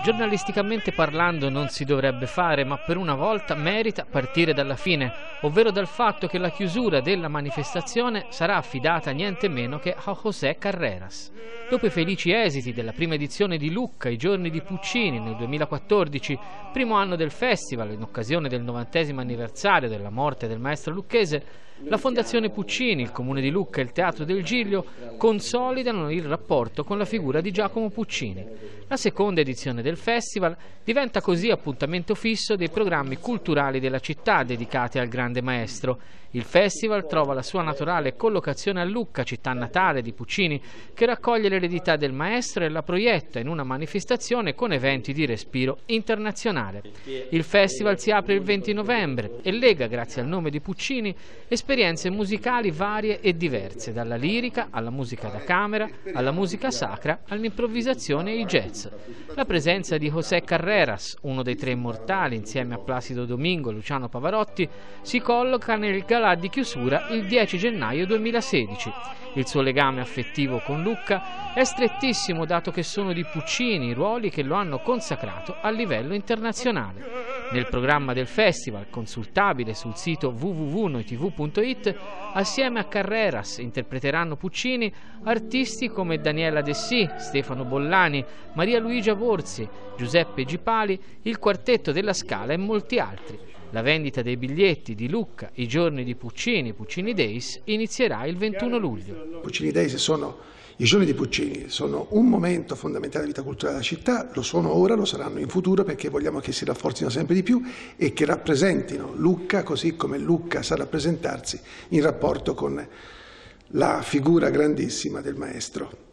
Giornalisticamente parlando non si dovrebbe fare, ma per una volta merita partire dalla fine, ovvero dal fatto che la chiusura della manifestazione sarà affidata niente meno che a José Carreras. Dopo i felici esiti della prima edizione di Lucca, i giorni di Puccini nel 2014, primo anno del festival in occasione del novantesimo anniversario della morte del maestro lucchese, la Fondazione Puccini, il Comune di Lucca e il Teatro del Giglio consolidano il rapporto con la figura di Giacomo Puccini. La seconda edizione del festival diventa così appuntamento fisso dei programmi culturali della città dedicati al grande maestro. Il festival trova la sua naturale collocazione a Lucca, città natale di Puccini, che raccoglie l'eredità del maestro e la proietta in una manifestazione con eventi di respiro internazionale. Il festival si apre il 20 novembre e lega, grazie al nome di Puccini, esperienze musicali varie e diverse, dalla lirica alla musica da camera, alla musica sacra, all'improvvisazione e ai jazz. La presenza di José Carreras, uno dei tre immortali, insieme a Placido Domingo e Luciano Pavarotti, si colloca nel galà di chiusura il 10 gennaio 2016. Il suo legame affettivo con Lucca è strettissimo dato che sono di Puccini i ruoli che lo hanno consacrato a livello internazionale. Nel programma del festival, consultabile sul sito www.noitv.it, assieme a Carreras interpreteranno Puccini artisti come Daniela Dessì, Stefano Bollani, Maria Luigia Borzi, Giuseppe Gipali, il Quartetto della Scala e molti altri. La vendita dei biglietti di Lucca, i giorni di Puccini, Puccini Days, inizierà il 21 luglio. Puccini Days sono i giorni di Puccini sono un momento fondamentale della vita culturale della città, lo sono ora, lo saranno in futuro perché vogliamo che si rafforzino sempre di più e che rappresentino Lucca così come Lucca sa rappresentarsi in rapporto con la figura grandissima del maestro.